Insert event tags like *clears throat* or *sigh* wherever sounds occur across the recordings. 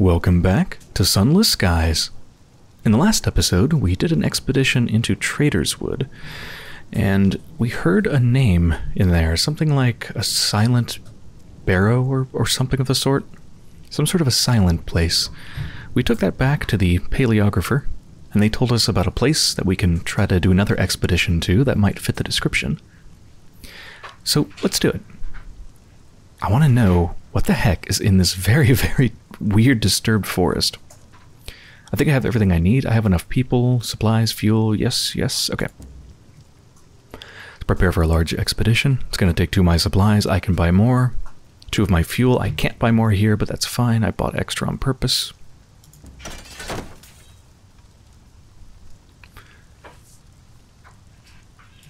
Welcome back to Sunless Skies. In the last episode, we did an expedition into Traitor's Wood, and we heard a name in there, something like a silent barrow or, or something of the sort. Some sort of a silent place. We took that back to the paleographer, and they told us about a place that we can try to do another expedition to that might fit the description. So let's do it. I want to know what the heck is in this very, *laughs* very weird, disturbed forest. I think I have everything I need. I have enough people, supplies, fuel. Yes, yes. Okay. Let's prepare for a large expedition. It's going to take two of my supplies. I can buy more. Two of my fuel. I can't buy more here, but that's fine. I bought extra on purpose.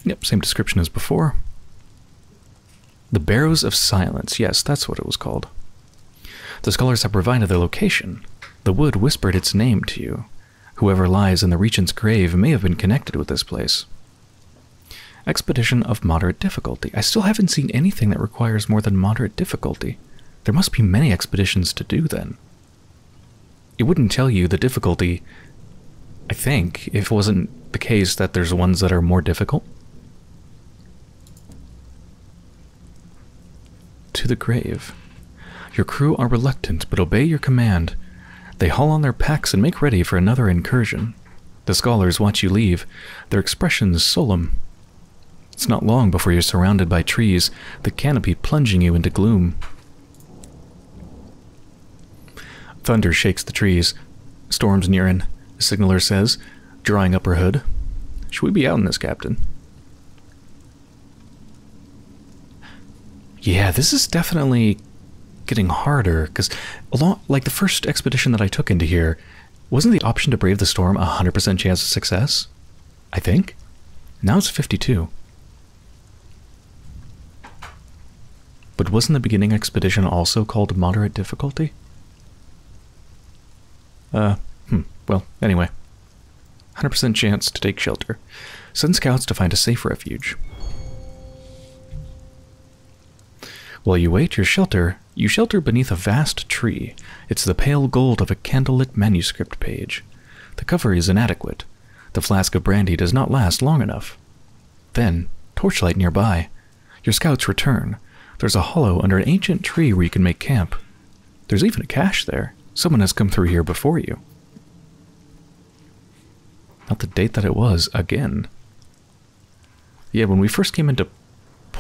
Yep, same description as before. The Barrows of Silence. Yes, that's what it was called. The scholars have provided the location. The wood whispered its name to you. Whoever lies in the Regent's grave may have been connected with this place. Expedition of moderate difficulty. I still haven't seen anything that requires more than moderate difficulty. There must be many expeditions to do then. It wouldn't tell you the difficulty, I think, if it wasn't the case that there's ones that are more difficult. To the grave. Your crew are reluctant, but obey your command. They haul on their packs and make ready for another incursion. The scholars watch you leave, their expressions solemn. It's not long before you're surrounded by trees, the canopy plunging you into gloom. Thunder shakes the trees. Storm's nearing, the signaler says, drawing up her hood. Should we be out in this, Captain? Yeah, this is definitely getting harder because along like the first expedition that I took into here, wasn't the option to brave the storm a hundred percent chance of success? I think. Now it's fifty-two. But wasn't the beginning expedition also called moderate difficulty? Uh, hmm. Well, anyway. 100% chance to take shelter. Send scouts to find a safe refuge. While you wait your shelter, you shelter beneath a vast tree. It's the pale gold of a candlelit manuscript page. The cover is inadequate. The flask of brandy does not last long enough. Then, torchlight nearby. Your scouts return. There's a hollow under an ancient tree where you can make camp. There's even a cache there. Someone has come through here before you. Not the date that it was, again. Yeah, when we first came into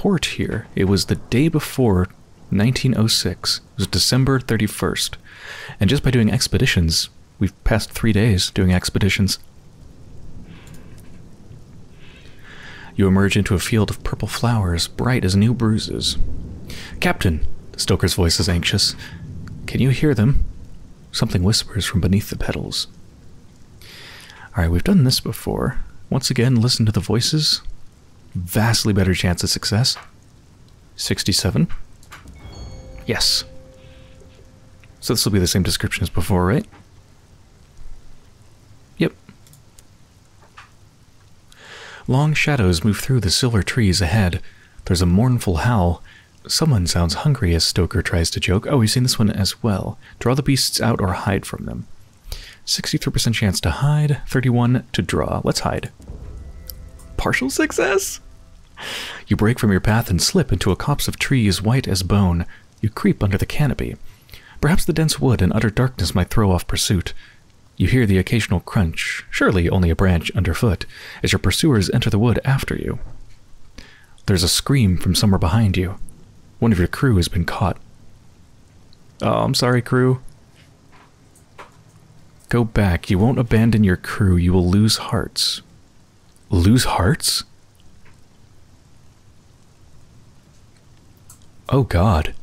port here. It was the day before 1906. It was December 31st. And just by doing expeditions, we've passed three days doing expeditions. You emerge into a field of purple flowers, bright as new bruises. Captain, stoker's voice is anxious. Can you hear them? Something whispers from beneath the petals. Alright, we've done this before. Once again, listen to the voices vastly better chance of success. 67. Yes. So this will be the same description as before, right? Yep. Long shadows move through the silver trees ahead. There's a mournful howl. Someone sounds hungry as Stoker tries to joke. Oh, we've seen this one as well. Draw the beasts out or hide from them. 63% chance to hide, 31 to draw. Let's hide partial success? You break from your path and slip into a copse of trees white as bone. You creep under the canopy. Perhaps the dense wood and utter darkness might throw off pursuit. You hear the occasional crunch, surely only a branch underfoot, as your pursuers enter the wood after you. There's a scream from somewhere behind you. One of your crew has been caught. Oh, I'm sorry, crew. Go back. You won't abandon your crew. You will lose hearts lose hearts? Oh god.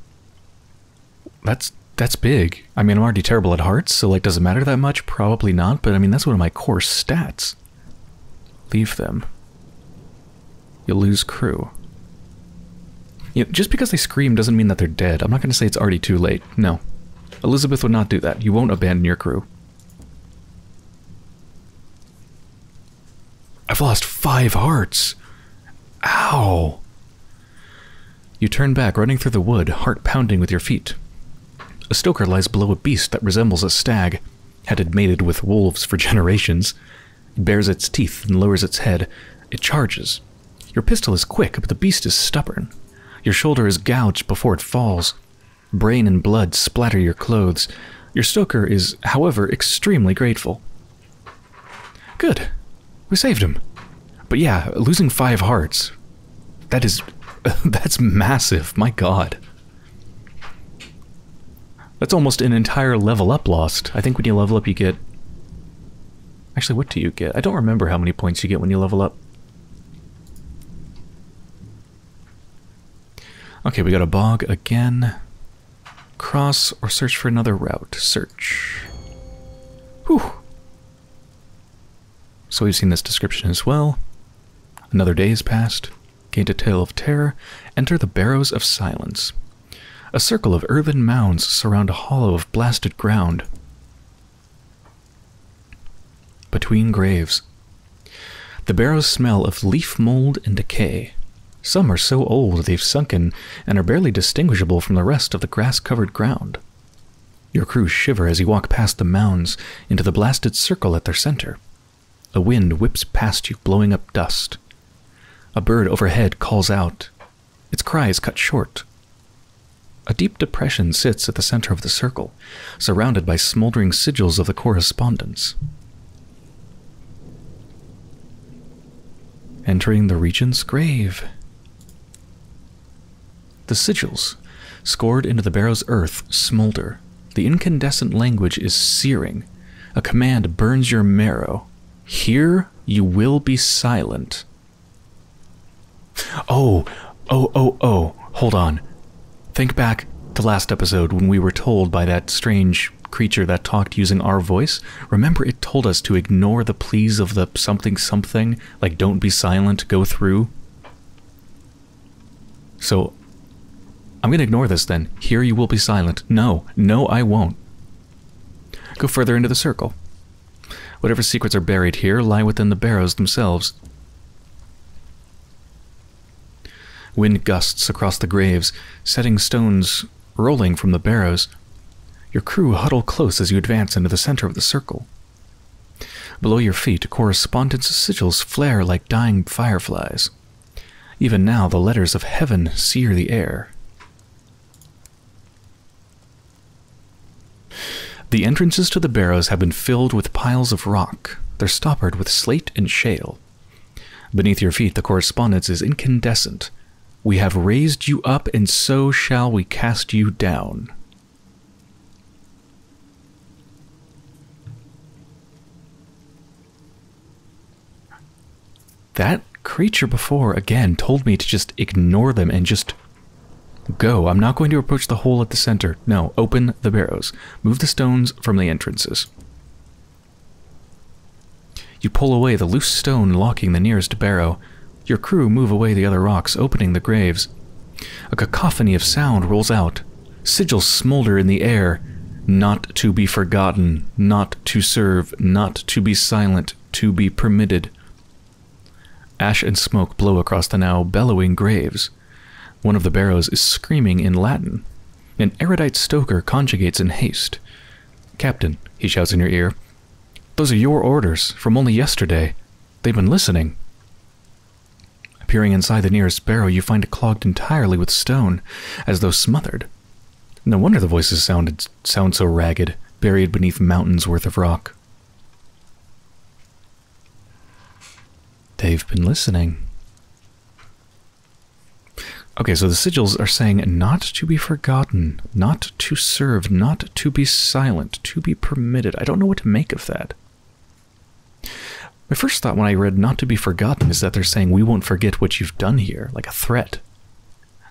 That's that's big. I mean, I'm already terrible at hearts, so like does it matter that much? Probably not, but I mean that's one of my core stats. Leave them. You'll lose crew. You know, just because they scream doesn't mean that they're dead. I'm not going to say it's already too late. No. Elizabeth would not do that. You won't abandon your crew. I've lost five hearts. Ow. You turn back, running through the wood, heart pounding with your feet. a stoker lies below a beast that resembles a stag. Had it mated with wolves for *laughs* generations. It bares its teeth and lowers its head. It charges. Your pistol is quick, but the beast is stubborn. Your shoulder is gouged before it falls. Brain and blood splatter your clothes. Your stoker is, however, extremely grateful. Good. We saved him. But yeah, losing five hearts. That is. *laughs* That's massive. My god. That's almost an entire level up lost. I think when you level up, you get. Actually, what do you get? I don't remember how many points you get when you level up. Okay, we got a bog again. Cross or search for another route. Search. Whew. So we've seen this description as well. Another day has passed. Gained a tale of terror. Enter the Barrows of Silence. A circle of earthen mounds surround a hollow of blasted ground. Between graves. The barrows smell of leaf mold and decay. Some are so old they've sunken and are barely distinguishable from the rest of the grass covered ground. Your crew shiver as you walk past the mounds into the blasted circle at their center. A wind whips past you, blowing up dust. A bird overhead calls out. Its cry is cut short. A deep depression sits at the center of the circle, surrounded by smoldering sigils of the correspondence. Entering the regent's grave. The sigils, scored into the barrow's earth, smolder. The incandescent language is searing. A command burns your marrow. Here you will be silent. Oh, oh, oh, oh, hold on. Think back to last episode when we were told by that strange creature that talked using our voice. Remember, it told us to ignore the pleas of the something something, like don't be silent, go through? So I'm to ignore this then. Here you will be silent. No, no, I won't. Go further into the circle. Whatever secrets are buried here lie within the barrows themselves. Wind gusts across the graves, setting stones rolling from the barrows. Your crew huddle close as you advance into the center of the circle. Below your feet, correspondence sigils flare like dying fireflies. Even now, the letters of heaven sear the air. The entrances to the barrows have been filled with piles of rock. They're stoppered with slate and shale. Beneath your feet, the correspondence is incandescent. We have raised you up, and so shall we cast you down. That creature before, again, told me to just ignore them and just Go. I'm not going to approach the hole at the center. No, open the barrows. Move the stones from the entrances. You pull away the loose stone locking the nearest barrow. Your crew move away the other rocks, opening the graves. A cacophony of sound rolls out. Sigils smolder in the air. Not to be forgotten, not to serve, not to be silent, to be permitted. Ash and smoke blow across the now bellowing graves. One of the barrows is screaming in Latin. An erudite stoker conjugates in haste. Captain, he shouts in your ear, those are your orders from only yesterday. They've been listening. Peering inside the nearest barrow, you find it clogged entirely with stone, as though smothered. No wonder the voices sounded sound so ragged, buried beneath mountains worth of rock. They've been listening. Okay, so the sigils are saying not to be forgotten, not to serve, not to be silent, to be permitted. I don't know what to make of that. My first thought when I read not to be forgotten is that they're saying we won't forget what you've done here, like a threat,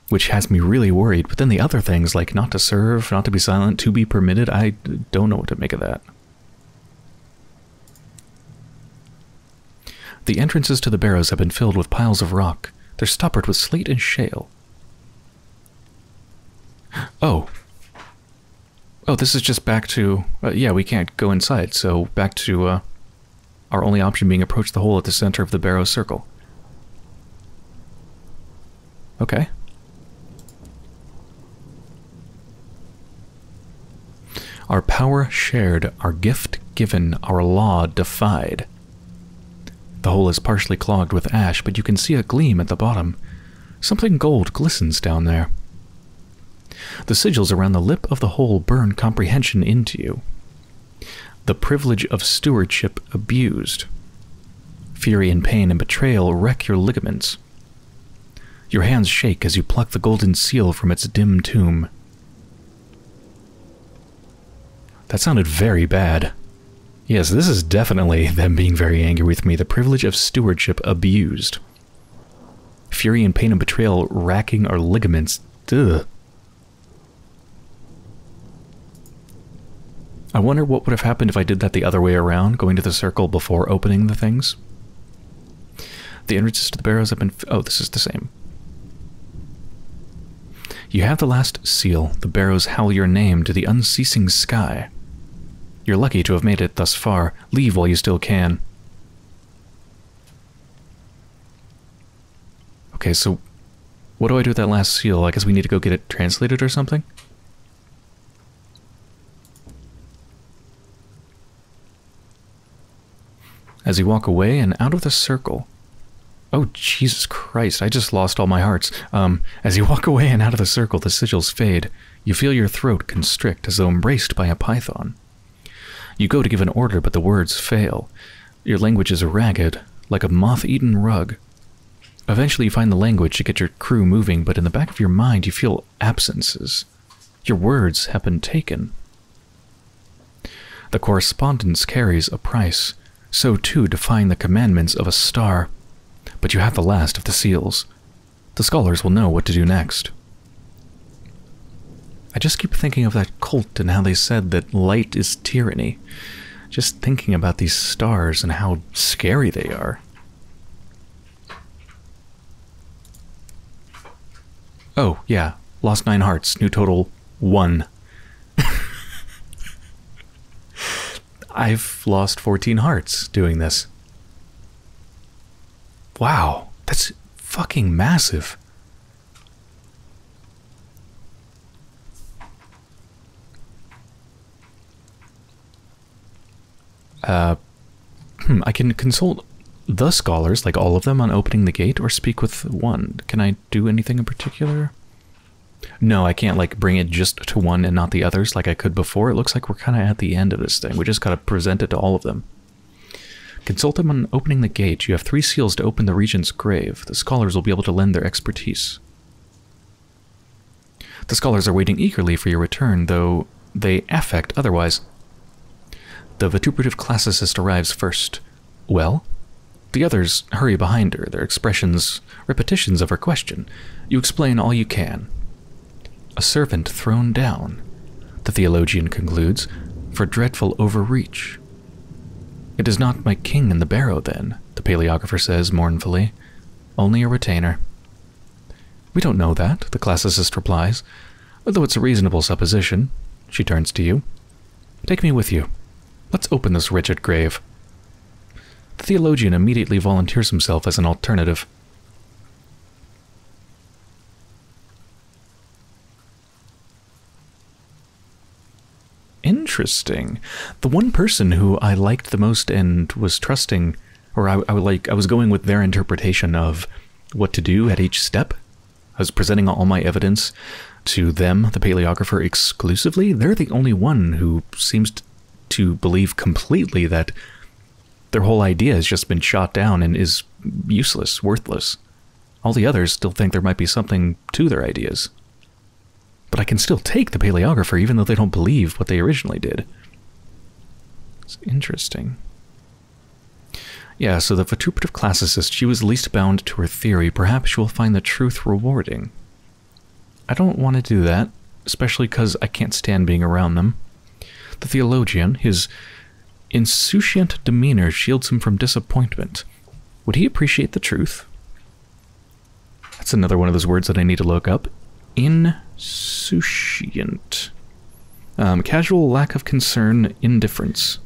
which has me really worried. But then the other things, like not to serve, not to be silent, to be permitted, I don't know what to make of that. The entrances to the barrows have been filled with piles of rock. They're stoppered with slate and shale. Oh. Oh, this is just back to... Uh, yeah, we can't go inside, so back to uh, our only option being approach the hole at the center of the barrow circle. Okay. Our power shared, our gift given, our law defied. The hole is partially clogged with ash, but you can see a gleam at the bottom. Something gold glistens down there. The sigils around the lip of the hole burn comprehension into you. The privilege of stewardship abused. Fury and pain and betrayal wreck your ligaments. Your hands shake as you pluck the golden seal from its dim tomb. That sounded very bad. Yes, this is definitely them being very angry with me. The privilege of stewardship abused. Fury and pain and betrayal racking our ligaments. Ugh. I wonder what would have happened if I did that the other way around, going to the circle before opening the things. The entrances to the barrows have been... oh, this is the same. You have the last seal. The barrows howl your name to the unceasing sky. You're lucky to have made it thus far. Leave while you still can. Okay, so what do I do with that last seal? I guess we need to go get it translated or something? As you walk away and out of the circle, Oh, Jesus Christ, I just lost all my hearts. Um, as you *laughs* walk away and out of the circle, the sigils fade. You feel your throat constrict as though embraced by a python. You go to give an order, but the words fail. Your language is ragged, like a moth-eaten rug. Eventually you find the language to get your crew moving, but in the back of your mind you feel absences. Your words have been taken. The correspondence carries a price. So too define the commandments of a star but you have the last of the seals. The scholars will know what to do next. I just keep thinking of that cult and how they said that light is tyranny. Just thinking about these stars and how scary they are. Oh, yeah. Lost nine hearts. New total one. I've lost 14 hearts doing this. Wow, that's fucking massive. Uh, *clears throat* I can consult the scholars, like all of them, on opening the gate, or speak with one. Can I do anything in particular? No, I can't, like, bring it just to one and not the others like I could before. It looks like we're kind of at the end of this thing. We just gotta present it to all of them. Consult them on opening the gate. You have three seals to open the regent's grave. The scholars will be able to lend their expertise. The scholars are waiting eagerly for your return, though they affect otherwise. The vituperative classicist arrives first. Well? The others hurry behind her, their expressions repetitions of her question. You explain all you can. A servant thrown down, the theologian concludes, for dreadful overreach. It is not my king in the barrow, then, the paleographer says mournfully. Only a retainer. We don't know that, the classicist replies, though it's a reasonable supposition. She turns to you. Take me with you. Let's open this wretched grave. The theologian immediately volunteers himself as an alternative. Interesting. The one person who I liked the most and was trusting, or I, I like, I was going with their interpretation of what to do at each step. I was presenting all my evidence to them, the paleographer, exclusively. They're the only one who seems to believe completely that their whole idea has just been shot down and is useless, worthless. All the others still think there might be something to their ideas but I can still take the paleographer even though they don't believe what they originally did. It's interesting. Yeah, so the vituperative classicist, she was least bound to her theory. Perhaps she will find the truth rewarding. I don't want to do that, especially because I can't stand being around them. The theologian, his insouciant demeanor shields him from disappointment. Would he appreciate the truth? That's another one of those words that I need to look up. Insouciant. Um, casual lack of concern, indifference.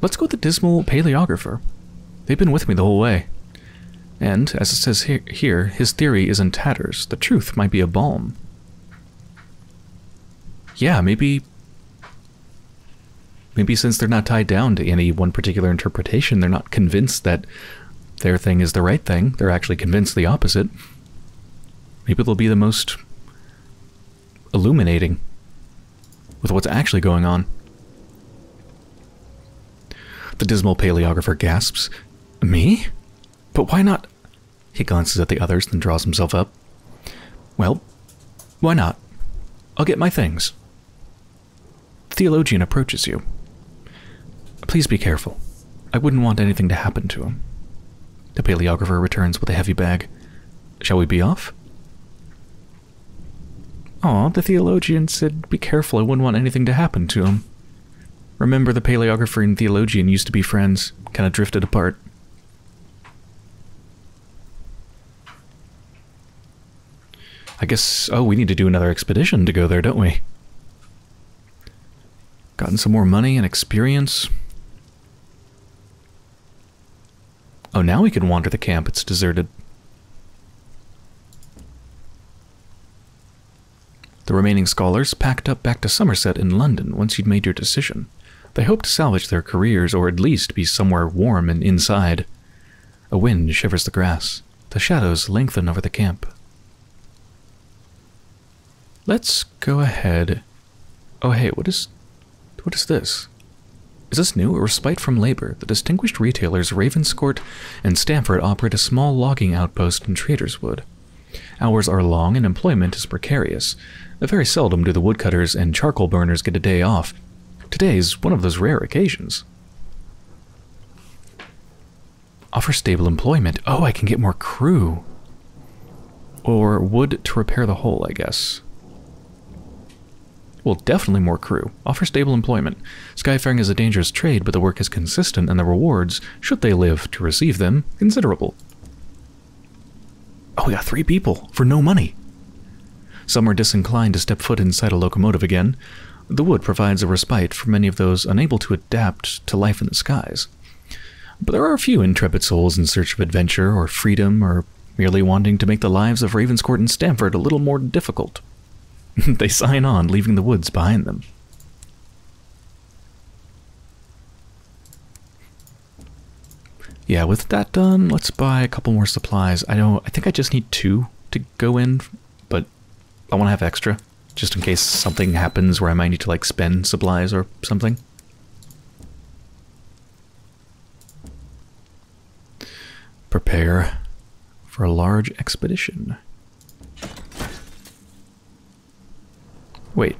Let's go with the dismal paleographer. They've been with me the whole way. And, as it says here, here, his theory is in tatters. The truth might be a balm. yeah, maybe maybe since they're not tied down to any one particular interpretation, they're not convinced that their thing is the right thing. They're actually convinced the opposite. Maybe they'll be the most illuminating with what's actually going on. The dismal paleographer gasps. Me? But why not? He glances at the others, then draws himself up. Well, why not? I'll get my things. The theologian approaches you. Please be careful. I wouldn't want anything to happen to him. The paleographer returns with a heavy bag. Shall we be off? Aw, the theologian said be careful, I wouldn't want anything to happen to him. Remember, the paleographer and theologian used to be friends, kind of drifted apart. I guess, oh, we need to do another expedition to go there, don't we? Gotten some more money and experience. Oh, now we can wander the camp. It's deserted. The remaining scholars packed up back to Somerset in London once you'd made your decision. They hoped to salvage their careers, or at least be somewhere warm and inside. A wind shivers the grass. The shadows lengthen over the camp. Let's go ahead. Oh, hey, what is. What is this? Is this new? A respite from labor. The distinguished retailers Ravenscourt and Stamford operate a small logging outpost in Traitor's Wood. Hours are long and employment is precarious. Very seldom do the woodcutters and charcoal burners get a day off. Today's one of those rare occasions. Offer stable employment. Oh, I can get more crew. Or wood to repair the hole, I guess. Well, definitely more crew. Offer stable employment. Skyfaring is a dangerous trade, but the work is consistent and the rewards, should they live to receive them, considerable. Oh, we got three people for no money. Some are disinclined to step foot inside a locomotive again. The wood provides a respite for many of those unable to adapt to life in the skies. But there are a few intrepid souls in search of adventure or freedom or merely wanting to make the lives of Ravenscourt and Stamford a little more difficult. *laughs* they sign on, leaving the woods behind them. Yeah, with that done, let's buy a couple more supplies. I don't I think I just need two to go in, I want to have extra just in case something happens where I might need to like spend supplies or something. Prepare for a large expedition. Wait.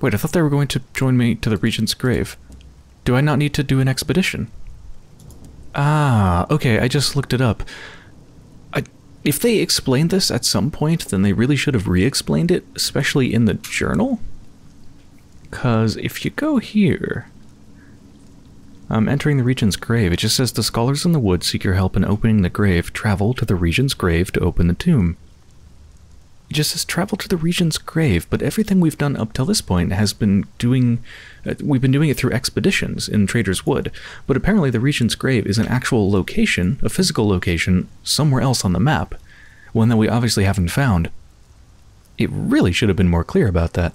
Wait, I thought they were going to join me to the Regent's grave. Do I not need to do an expedition? Ah, okay, I just looked it up. If they explained this at some point, then they really should have re-explained it, especially in the journal. Because if you go here... I'm entering the Regent's grave. It just says the scholars in the woods seek your help in opening the grave. Travel to the Regent's grave to open the tomb. It just says travel to the Regent's grave, but everything we've done up till this point has been doing. Uh, we've been doing it through expeditions in Traitor's Wood, but apparently the Regent's grave is an actual location, a physical location, somewhere else on the map, one that we obviously haven't found. It really should have been more clear about that.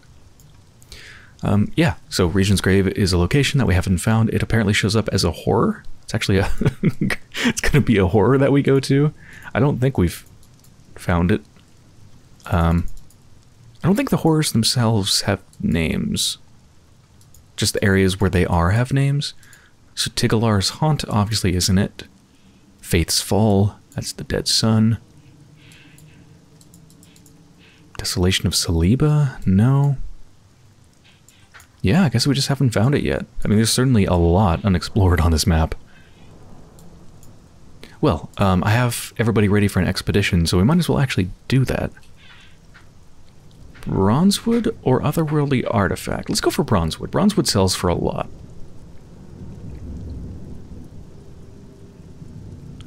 Um, yeah, so Regent's Grave is a location that we haven't found. It apparently shows up as a horror. It's actually a. *laughs* it's going to be a horror that we go to. I don't think we've found it. Um, I don't think the horrors themselves have names. Just the areas where they are have names. So Tigalar's Haunt obviously isn't it. Faith's Fall, that's the dead sun. Desolation of Saliba? No. Yeah, I guess we just haven't found it yet. I mean, there's certainly a lot unexplored on this map. Well, um, I have everybody ready for an expedition, so we might as well actually do that. Bronzewood or otherworldly artifact? Let's go for Bronzewood. Bronzewood sells for a lot.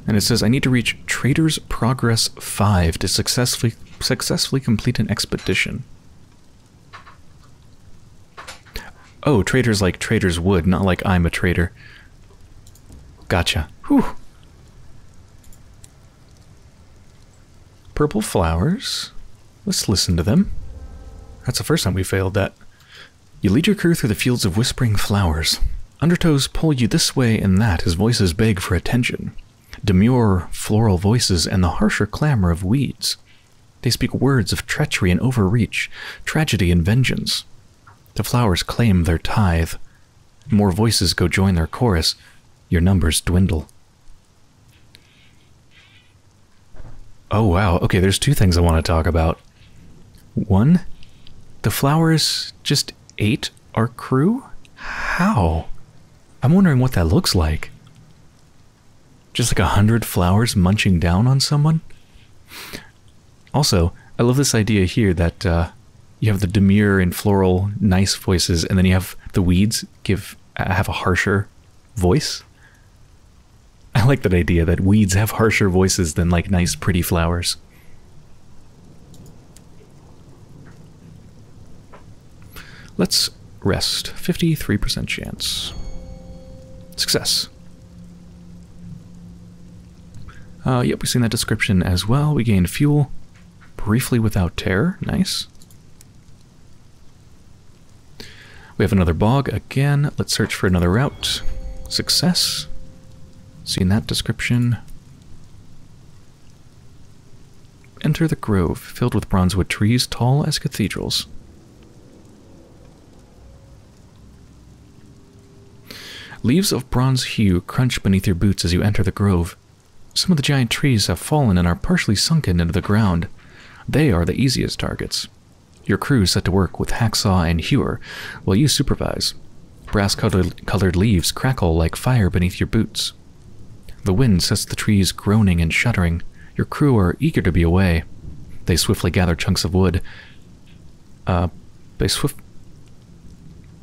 And it says I need to reach Trader's Progress 5 to successfully successfully complete an expedition. Oh, traders like traders would, not like I'm a trader. Gotcha. Whew. Purple flowers. Let's listen to them. That's the first time we failed that. You lead your crew through the fields of whispering flowers. Undertows pull you this way and that as voices beg for attention. Demure floral voices and the harsher clamor of weeds. They speak words of treachery and overreach, tragedy and vengeance. The flowers claim their tithe. More voices go join their chorus. Your numbers dwindle. Oh, wow. Okay, there's two things I want to talk about. One, the flowers just ate our crew? How? I'm wondering what that looks like. Just like a hundred flowers munching down on someone? Also, I love this idea here that uh, you have the demure and floral nice voices, and then you have the weeds give have a harsher voice. I like that idea that weeds have harsher voices than like nice pretty flowers. Let's rest. 53% chance. Success. Uh, yep, we've seen that description as well. We gained fuel. Briefly without terror. Nice. We have another bog again. Let's search for another route. Success. Seen that description. Enter the grove, filled with bronzewood trees tall as cathedrals. Leaves of bronze hue crunch beneath your boots as you enter the grove. Some of the giant trees have fallen and are partially sunken into the ground. They are the easiest targets. Your crew set to work with hacksaw and hewer, while you supervise. Brass-colored leaves crackle like fire beneath your boots. The wind sets the trees groaning and shuddering. Your crew are eager to be away. They swiftly gather chunks of wood. Uh, they swift.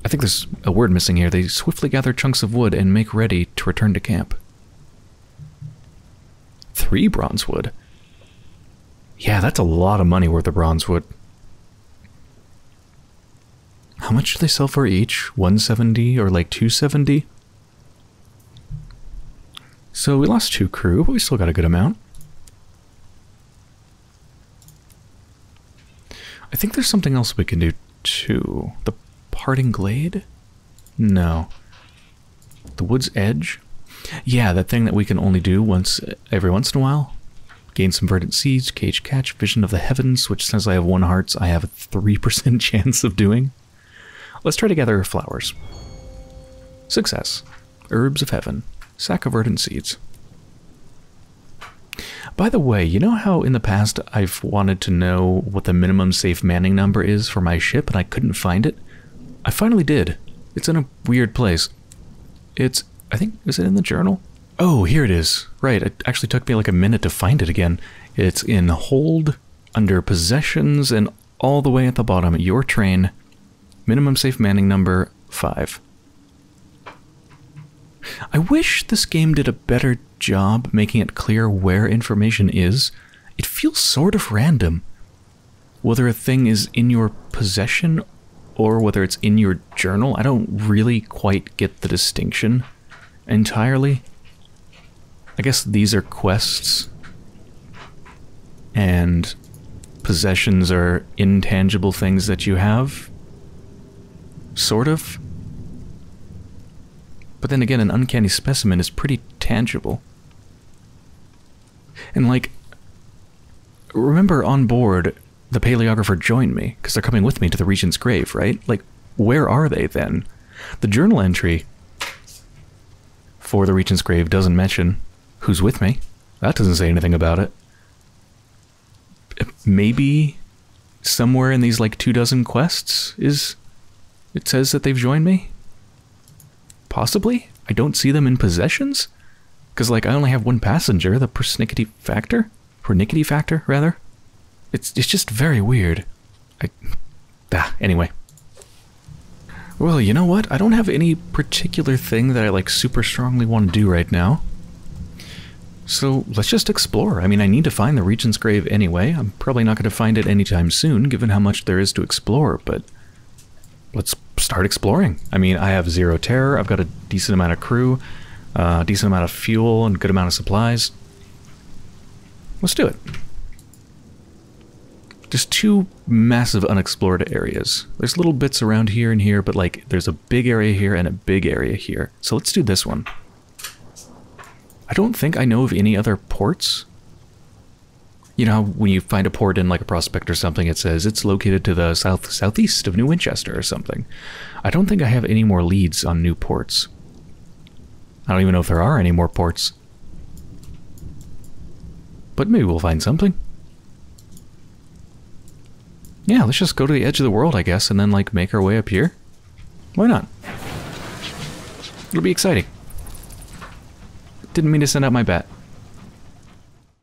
I think there's a word missing here. They swiftly gather chunks of wood and make ready to return to camp. Three bronze wood. Yeah, that's a lot of money worth of bronze wood. How much do they sell for each? 170 or like 270? So we lost two crew, but we still got a good amount. I think there's something else we can do too. The parting glade? No. The wood's edge? Yeah, that thing that we can only do once every once in a while. Gain some verdant seeds, cage catch, vision of the heavens, which since I have one hearts, I have a 3% *laughs* chance of doing. Let's try to gather flowers. Success. Herbs of heaven. Sack of verdant seeds. By the way, you know how in the past I've wanted to know what the minimum safe manning number is for my ship and I couldn't find it? I finally did. It's in a weird place. It's, I think, is it in the journal? Oh, here it is. Right, it actually took me like a minute to find it again. It's in hold, under possessions, and all the way at the bottom. Your train, minimum safe manning number 5. I wish this game did a better job making it clear where information is. It feels sort of random. Whether a thing is in your possession or whether it's in your journal, I don't really quite get the distinction entirely. I guess these are quests and possessions are intangible things that you have. Sort of. But then again, an uncanny specimen is pretty tangible. And like, remember on board, the paleographer joined me, because they're coming with me to the Regent's grave, right? Like, where are they then? The journal entry for the Regent's grave doesn't mention who's with me. That doesn't say anything about it. Maybe somewhere in these like two dozen quests is it says that they've joined me? Possibly? I don't see them in possessions? Because, like, I only have one passenger, the persnickety factor? Pernickety factor, rather? It's, it's just very weird. I... Ah, anyway. Well, you know what? I don't have any particular thing that I, like, super strongly want to do right now. So, let's just explore. I mean, I need to find the Regent's Grave anyway. I'm probably not going to find it anytime soon, given how much there is to explore, but let's start exploring. I mean, I have zero terror. I've got a decent amount of crew, a uh, decent amount of fuel, and good amount of supplies. Let's do it. There's two massive unexplored areas. There's little bits around here and here, but like there's a big area here and a big area here. So let's do this one. I don't think I know of any other ports. You know when you find a port in like a prospect or something, it says it's located to the south southeast of New Winchester or something. I don't think I have any more leads on new ports. I don't even know if there are any more ports. But maybe we'll find something. Yeah, let's just go to the edge of the world, I guess, and then, like, make our way up here. Why not? It'll be exciting. Didn't mean to send out my bat.